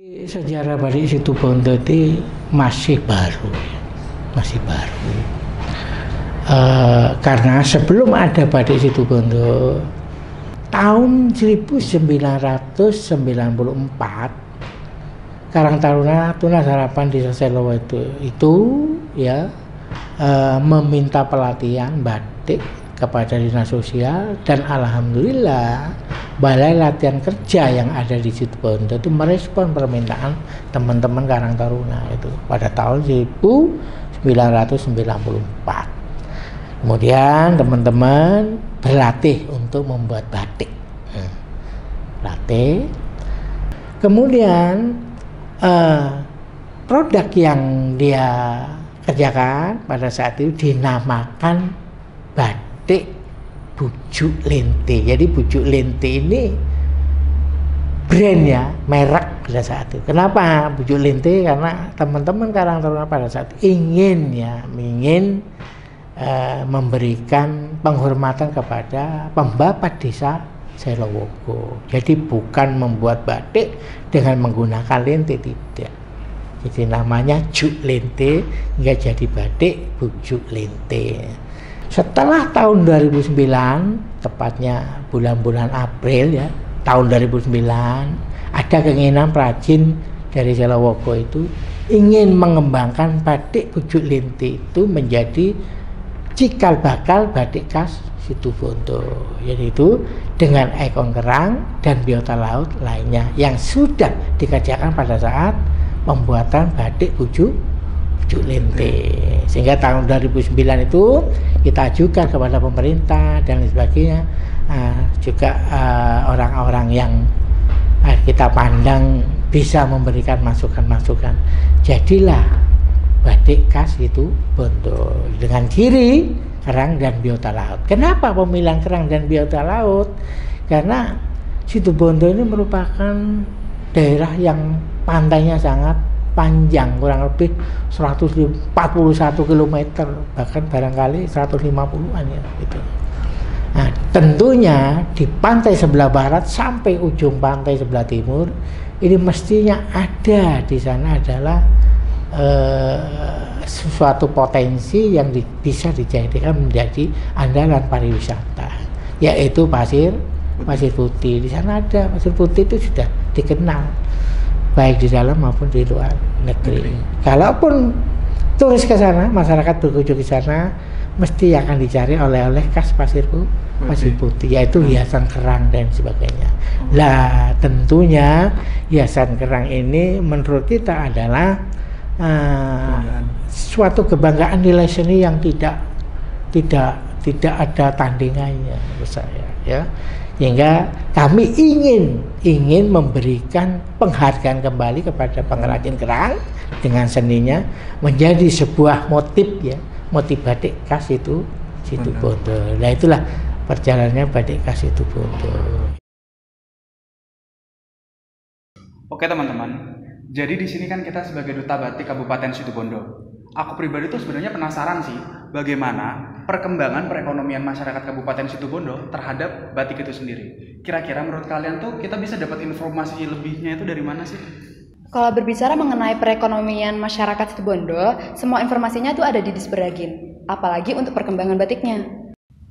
Sejarah batik situ Bondo itu masih baru, masih baru. Uh, karena sebelum ada batik situ Bondo, tahun 1994 Karang Taruna Tunas Harapan di Selowo itu itu ya uh, meminta pelatihan batik kepada dinas sosial dan alhamdulillah balai latihan kerja yang ada di situ Bondo itu merespon permintaan teman-teman Karang Taruna itu pada tahun 1994. Kemudian teman-teman berlatih untuk membuat batik. Hmm. Latih. Kemudian uh, produk yang dia kerjakan pada saat itu dinamakan batik bujuk lente. Jadi bujuk lente ini brand ya, merek pada saat itu. Kenapa bujuk lente? Karena teman-teman Karang Taruna pada saat ingin ya, ingin uh, memberikan penghormatan kepada pembapat desa Selowogo. Jadi bukan membuat batik dengan menggunakan lente tidak. Jadi namanya juk lente hingga jadi batik bujuk lente. Setelah tahun 2009, tepatnya bulan-bulan April ya, tahun 2009, ada keinginan perajin dari Selawogo itu ingin mengembangkan batik bujuk linti itu menjadi cikal bakal batik khas situ Bondo yaitu dengan ekor kerang dan biota laut lainnya yang sudah dikerjakan pada saat pembuatan batik bujuk bujuk lente. Sehingga tahun 2009 itu kita ajukan kepada pemerintah dan lain sebagainya uh, juga orang-orang uh, yang uh, kita pandang bisa memberikan masukan-masukan. Jadilah batik khas itu bentuk dengan ciri kerang dan biota laut. Kenapa pemilihan kerang dan biota laut? Karena situ Bondo ini merupakan daerah yang pantainya sangat panjang kurang lebih 141 km bahkan barangkali 150-an ya gitu. Nah, tentunya di pantai sebelah barat sampai ujung pantai sebelah timur ini mestinya ada di sana adalah eh, sesuatu potensi yang di, bisa dijadikan menjadi andalan pariwisata yaitu pasir pasir putih di sana ada pasir putih itu sudah dikenal baik di dalam maupun di luar negeri. Kalaupun turis ke sana, masyarakat berkunjung ke sana, mesti akan dicari oleh-oleh khas pasir pasir putih, yaitu hiasan kerang dan sebagainya. Lah tentunya hiasan kerang ini menurut kita adalah uh, suatu kebanggaan nilai seni yang tidak tidak tidak ada tandingannya menurut saya ya sehingga kami ingin ingin memberikan penghargaan kembali kepada pengrajin kerang dengan seninya menjadi sebuah motif ya motif batik khas itu situ bondo. Nah itulah perjalanannya batik khas itu bondo. Oke teman-teman. Jadi di sini kan kita sebagai duta batik Kabupaten Situbondo aku pribadi tuh sebenarnya penasaran sih bagaimana perkembangan perekonomian masyarakat Kabupaten Situbondo terhadap batik itu sendiri. Kira-kira menurut kalian tuh kita bisa dapat informasi lebihnya itu dari mana sih? Kalau berbicara mengenai perekonomian masyarakat Situbondo, semua informasinya tuh ada di Disperagin, apalagi untuk perkembangan batiknya.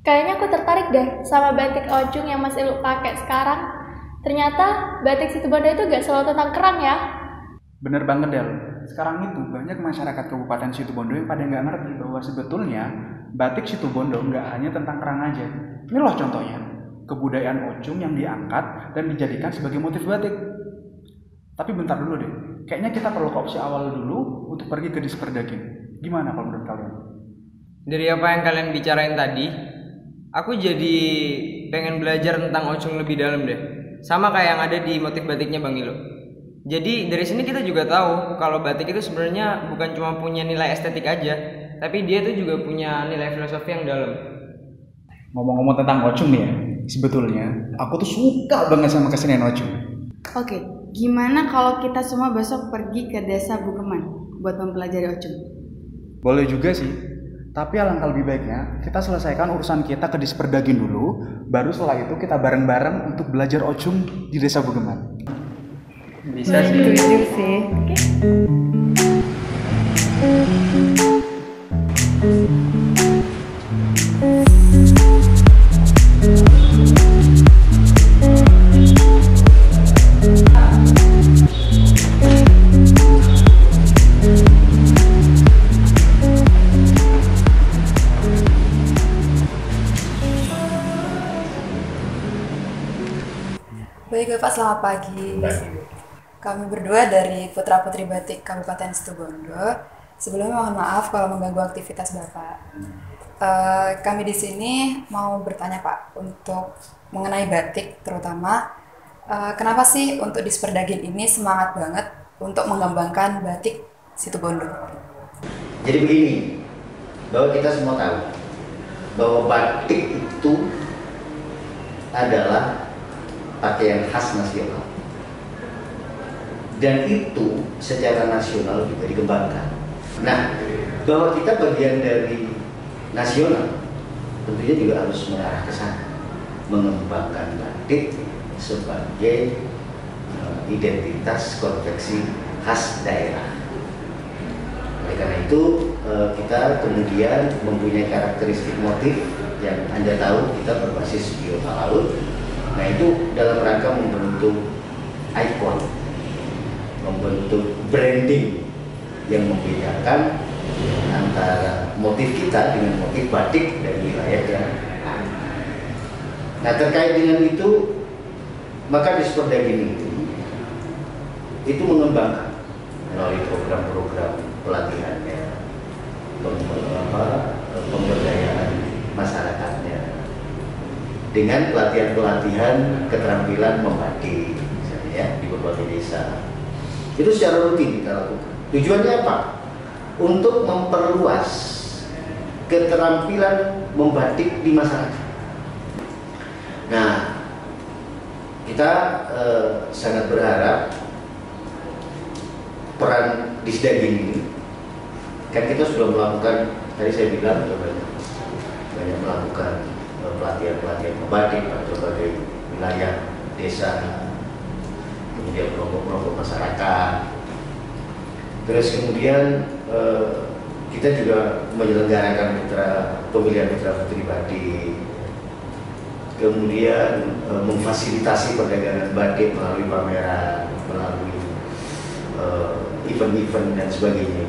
Kayaknya aku tertarik deh sama batik ojung yang masih lu pakai sekarang. Ternyata batik Situbondo itu gak selalu tentang kerang ya. Bener banget Del, sekarang itu banyak masyarakat Kabupaten Situbondo yang pada nggak ngerti bahwa sebetulnya batik Situbondo nggak hanya tentang kerang aja. Ini loh contohnya, kebudayaan Ocung yang diangkat dan dijadikan sebagai motif batik. Tapi bentar dulu deh, kayaknya kita perlu ke opsi awal dulu untuk pergi ke Disperdagin. Gimana kalau menurut kalian? Dari apa yang kalian bicarain tadi, aku jadi pengen belajar tentang Ocung lebih dalam deh. Sama kayak yang ada di motif batiknya Bang Ilo. Jadi dari sini kita juga tahu kalau batik itu sebenarnya bukan cuma punya nilai estetik aja, tapi dia tuh juga punya nilai filosofi yang dalam. Ngomong-ngomong tentang Ocung nih ya, sebetulnya aku tuh suka banget sama kesenian Ocung. Oke, gimana kalau kita semua besok pergi ke desa Bukeman buat mempelajari Ocung? Boleh juga sih, tapi alangkah lebih baiknya kita selesaikan urusan kita ke Disperdagin dulu, baru setelah itu kita bareng-bareng untuk belajar Ocung di desa Bukeman. Bisa sih. Setuju sih. Baik Bapak, selamat pagi. Kami berdua dari Putra Putri Batik Kabupaten Situbondo. Sebelumnya mohon maaf kalau mengganggu aktivitas Bapak. Eh, kami di sini mau bertanya Pak untuk mengenai batik terutama eh, kenapa sih untuk Disperdagin ini semangat banget untuk mengembangkan batik Situbondo? Jadi begini, bahwa kita semua tahu bahwa batik itu adalah pakaian khas nasional. Dan itu secara nasional juga dikembangkan. Nah, bahwa kita bagian dari nasional, tentunya juga harus mengarah ke sana, mengembangkan batik sebagai eh, identitas konveksi khas daerah. Oleh karena itu eh, kita kemudian mempunyai karakteristik motif yang Anda tahu kita berbasis biota laut. Nah itu dalam rangka membentuk ikon, membentuk branding yang membedakan antara motif kita dengan motif batik dari wilayah yang. Nah terkait dengan itu maka di Sperdagin itu itu mengembangkan melalui program-program pelatihannya, pemberdayaan masyarakatnya, dengan pelatihan-pelatihan keterampilan membatik, misalnya ya, di berbagai desa. Itu secara rutin kita lakukan. Tujuannya apa? Untuk memperluas keterampilan membatik di masyarakat. Nah, kita eh, sangat berharap peran Disdagin ini kan kita sudah melakukan tadi saya bilang sudah banyak banyak melakukan eh, pelatihan-pelatihan membatik pada berbagai wilayah desa kemudian kelompok-kelompok masyarakat terus kemudian eh, kita juga menyelenggarakan putra pemilihan putra putri batik kemudian eh, memfasilitasi perdagangan batik melalui pameran melalui eh, event-event dan sebagainya.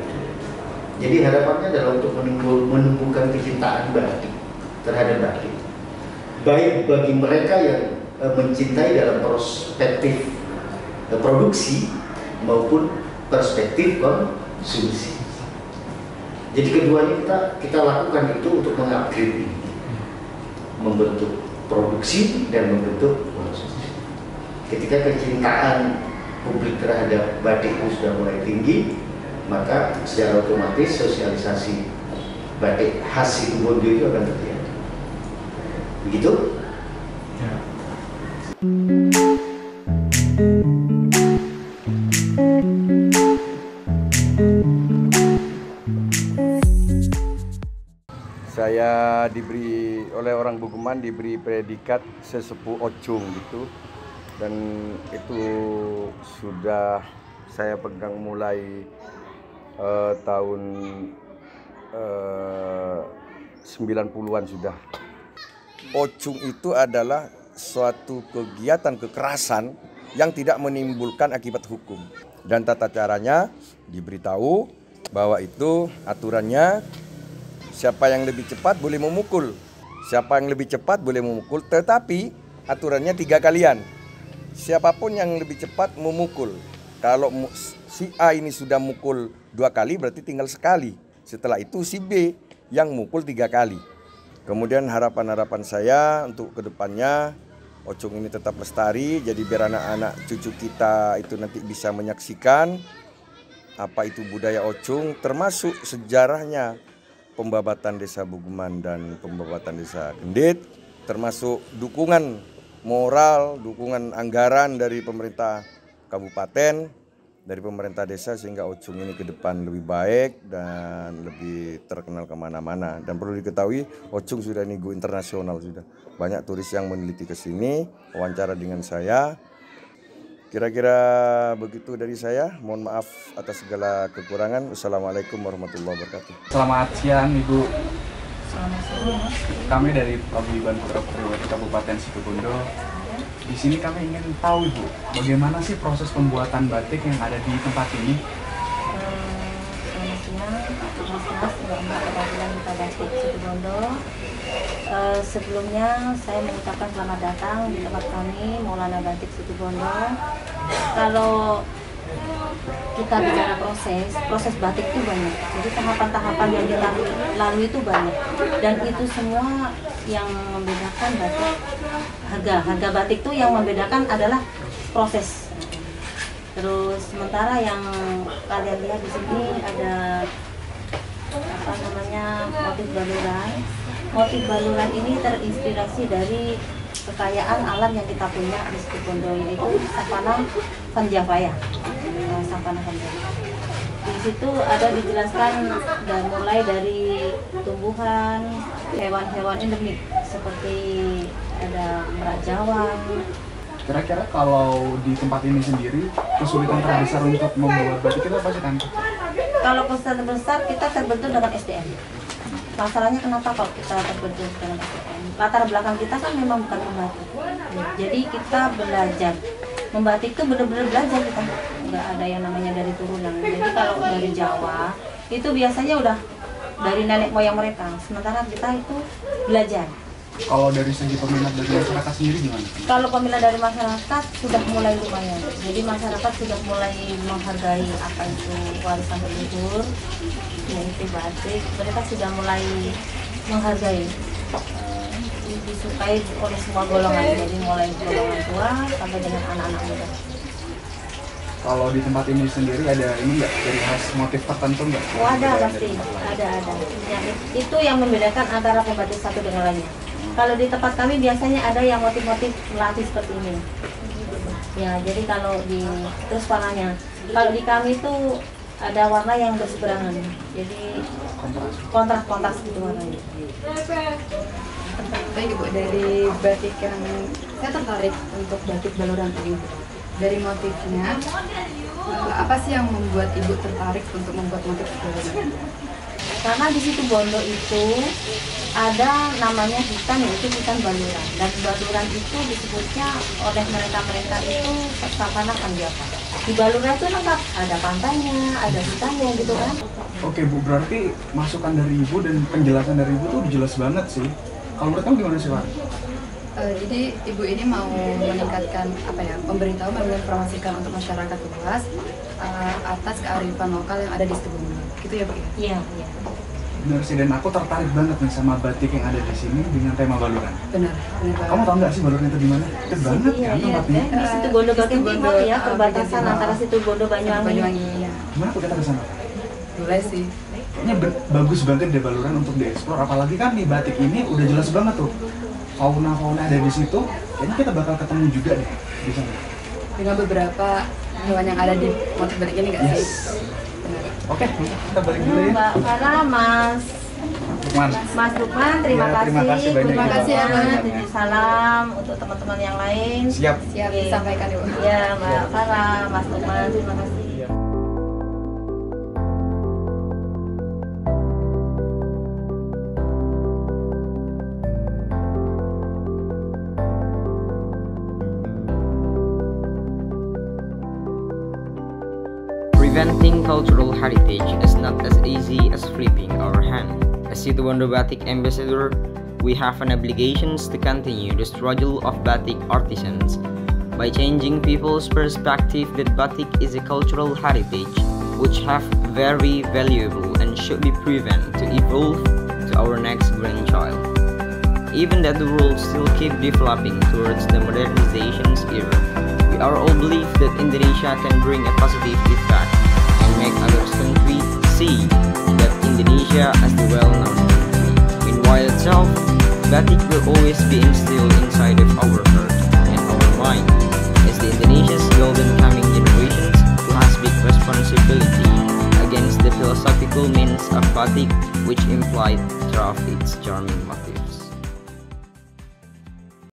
Jadi harapannya adalah untuk menumbuh- menumbuhkan kecintaan batik terhadap batik. Baik bagi mereka yang eh, mencintai dalam perspektif eh, produksi maupun perspektif konsumsi. Jadi keduanya kita kita lakukan itu untuk mengupgrade ini, membentuk produksi dan membentuk konsumsi. Ketika kecintaan publik terhadap batik itu sudah mulai tinggi, maka secara otomatis sosialisasi batik khas Situbondo itu akan terjadi. Begitu? Diberi oleh orang Bugeman diberi predikat sesepuh Ocung gitu dan itu sudah saya pegang mulai eh, tahun eh, 90-an sudah. Ocung itu adalah suatu kegiatan kekerasan yang tidak menimbulkan akibat hukum. Dan tata caranya diberitahu bahwa itu aturannya siapa yang lebih cepat boleh memukul. Siapa yang lebih cepat boleh memukul, tetapi aturannya tiga kalian. Siapa pun yang lebih cepat memukul. Kalau si A ini sudah mukul dua kali berarti tinggal sekali. Setelah itu si B yang mukul tiga kali. Kemudian harapan-harapan saya untuk ke depannya Ocung ini tetap lestari, jadi biar anak-anak cucu kita itu nanti bisa menyaksikan apa itu budaya Ocung, termasuk sejarahnya pembabatan desa Bugeman dan pembabatan desa Gendit, termasuk dukungan moral, dukungan anggaran dari pemerintah kabupaten, dari pemerintah desa sehingga Ocung ini ke depan lebih baik dan lebih terkenal ke mana-mana. Dan perlu diketahui Ocung sudah nih go internasional sudah. Banyak turis yang meneliti ke sini, wawancara dengan saya. Kira-kira begitu dari saya. Mohon maaf atas segala kekurangan. Wassalamualaikum warahmatullahi wabarakatuh. Selamat siang Ibu. Selamat siang. Kami dari Paguyuban Putra Putri Kabupaten Situbondo. Di sini kami ingin tahu Ibu, bagaimana sih proses pembuatan batik yang ada di tempat ini? Situbondo. Uh, sebelumnya saya mengucapkan selamat datang di tempat kami Maulana Batik Situbondo. Kalau kita bicara proses, proses batik itu banyak. Jadi tahapan-tahapan yang dilalui lalui itu banyak. Dan itu semua yang membedakan batik harga. Harga batik itu yang membedakan adalah proses. Terus sementara yang kalian lihat di sini ada apa namanya motif baluran. Motif baluran ini terinspirasi dari kekayaan alam yang kita punya di Situbondo yaitu savana Vanjavaya. Nah, savana Vanjavaya. Di situ ada dijelaskan dan mulai dari tumbuhan, hewan-hewan endemik seperti ada merak jawang, Kira-kira kalau di tempat ini sendiri kesulitan terbesar untuk membuat batik itu apa sih kan? Kalau kesulitan besar kita terbentuk dengan SDM. Masalahnya kenapa kalau kita terbentuk dengan SDM? Latar belakang kita kan memang bukan membatik. Jadi kita belajar. Membatik itu benar-benar belajar kita. Nggak ada yang namanya dari turunan. Jadi kalau dari Jawa itu biasanya udah dari nenek moyang mereka. Sementara kita itu belajar. Kalau dari segi peminat dari masyarakat sendiri gimana? Kalau peminat dari masyarakat sudah mulai lumayan. Jadi masyarakat sudah mulai menghargai apa itu warisan leluhur, yaitu batik. Mereka sudah mulai menghargai, eh, disukai oleh semua golongan. Jadi mulai golongan tua sampai dengan anak-anak muda. Kalau di tempat ini sendiri ada ini enggak dari khas motif tertentu enggak? Oh, ada pasti, ada ada. Ya, itu yang membedakan antara pembatik satu dengan lainnya. Kalau di tempat kami biasanya ada yang motif-motif melati seperti ini. Ya, jadi kalau di terus warnanya. Kalau di kami itu ada warna yang berseberangan. Jadi kontras-kontras gitu warnanya. Baik Ibu, dari batik yang saya tertarik untuk batik baluran tadi dari motifnya apa sih yang membuat ibu tertarik untuk membuat motif baluran? Karena di situ Bondo itu ada namanya hutan yaitu hutan baluran dan baluran itu disebutnya oleh mereka-mereka itu savana Panjapa. Di baluran itu lengkap ada pantainya, ada hutannya gitu kan. Oke Bu, berarti masukan dari Ibu dan penjelasan dari Ibu tuh jelas banget sih. Kalau menurut kamu gimana sih Pak? Uh, jadi ibu ini mau meningkatkan apa ya pemberitahuan menginformasikan untuk masyarakat luas uh, atas kearifan lokal yang ada di Situbondo. Gitu ya Bu? Iya, iya. Benar sih, dan aku tertarik banget nih sama batik yang ada di sini dengan tema baluran. Benar, benar banget. Kamu tahu nggak sih baluran itu di mana? Itu banget Iya, kan iya. tempatnya. Di situ Bondo bagian timur ya, uh, perbatasan antara situ Bondo Banyuwangi. Banyuwangi ya. Gimana tuh kita ke sana? Boleh sih. Kayaknya ba- bagus banget deh baluran untuk dieksplor. Apalagi kan di batik ini udah jelas banget tuh fauna-fauna ada di situ. Kayaknya kita bakal ketemu juga deh di sana. Dengan beberapa hewan yang ada di motif batik ini nggak sih? Yes. Benar. Oke, kita balik dulu ya. Mbak Farah, Mas Lukman. Mas Lukman, terima Ya, kasih. terima kasih banyak. Terima kasih ya, Mbak. Titip salam untuk teman-teman yang lain. Siap. Siap disampaikan Ibu. Ya, Mbak Farah, Mas Lukman, terima kasih. Preventing cultural heritage is not as easy as flipping our hand. As Situbondo Batik Ambassador, we have an obligation to continue the struggle of batik artisans by changing people's perspective that batik is a cultural heritage which have very valuable and should be proven to evolve to our next grandchild. Even that the world still keep developing towards the modernization's era, we are all believe that Indonesia can bring a positive effect see that Indonesia as the well-known country. Meanwhile itself, batik will always be instilled inside of our heart and our mind as the Indonesia's golden coming generations who has big responsibility against the philosophical means of batik which implied throughout its charming motifs.